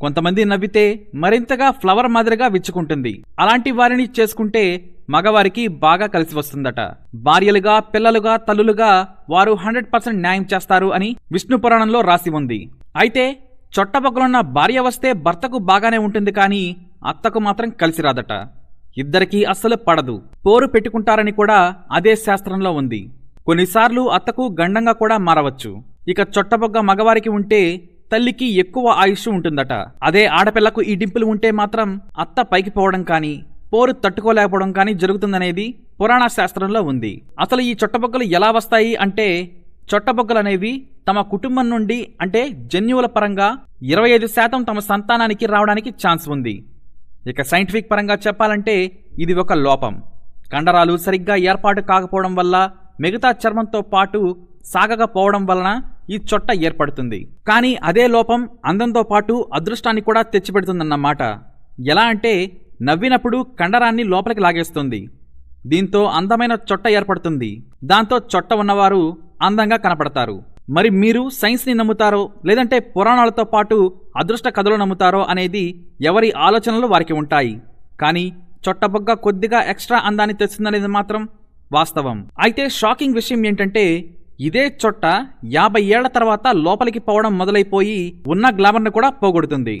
కొంతమంది నవ్వితే మరింతగా ఫ్లవర్ మాదిరిగా విచ్చుకుంటుంది. అలాంటి వారిని చేసుకుంటే మగవారికి బాగా కలిసి వస్తుందట. భార్యలుగా పిల్లలుగా తల్లులుగా వారు హండ్రెడ్ పర్సెంట్ న్యాయం చేస్తారు అని విష్ణు పురాణంలో రాసి ఉంది. అయితే చొట్టపక్కలున్న భార్య వస్తే భర్తకు బాగానే ఉంటుంది కానీ అత్తకు మాత్రం కలిసి రాదట. ఇద్దరికీ అస్సలు పడదు. పోరు పెట్టుకుంటారని కూడా అదే శాస్త్రంలో ఉంది. కొన్నిసార్లు అత్తకు గండంగా కూడా మారవచ్చు. ఇక చొట్టబొగ్గ మగవారికి ఉంటే తల్లికి ఎక్కువ ఆయుష్ ఉంటుందట. అదే ఆడపిల్లకు ఈ డింపులు ఉంటే మాత్రం అత్త పైకి పోవడం కానీ పోరు తట్టుకోలేకపోవడం కానీ జరుగుతుందనేది పురాణ శాస్త్రంలో ఉంది. అసలు ఈ చొట్టబొగ్గలు ఎలా వస్తాయి అంటే చొట్టబొగ్గలనేవి తమ కుటుంబం నుండి అంటే జన్యువుల పరంగా ఇరవై ఐదు శాతం తమ సంతానానికి రావడానికి ఛాన్స్ ఉంది. ఇక సైంటిఫిక్ పరంగా చెప్పాలంటే ఇది ఒక లోపం. కండరాలు సరిగ్గా ఏర్పాటు కాకపోవడం వల్ల మిగతా చర్మంతో పాటు సాగకపోవడం వలన ఈ చొట్ట ఏర్పడుతుంది. కానీ అదే లోపం అందంతో పాటు అదృష్టాన్ని కూడా తెచ్చిపెడుతుందన్నమాట ఎలా అంటే నవ్వినప్పుడు కండరాన్ని లోపలికి లాగేస్తుంది. దీంతో అందమైన చొట్ట ఏర్పడుతుంది. దాంతో చొట్ట ఉన్నవారు అందంగా కనపడతారు. మరి మీరు సైన్స్ని నమ్ముతారో లేదంటే పురాణాలతో పాటు అదృష్ట కథలు నమ్ముతారో అనేది ఎవరి ఆలోచనలు వారికి ఉంటాయి. కానీ చొట్టబొగ్గ కొద్దిగా ఎక్స్ట్రా అందాన్ని తెస్తుందనేది మాత్రం వాస్తవం. అయితే షాకింగ్ విషయం ఏంటంటే ఇదే చొట్ట యాభై ఏళ్ళ తర్వాత లోపలికి పోవడం మొదలైపోయి ఉన్న గ్లామర్ను కూడా పోగొడుతుంది.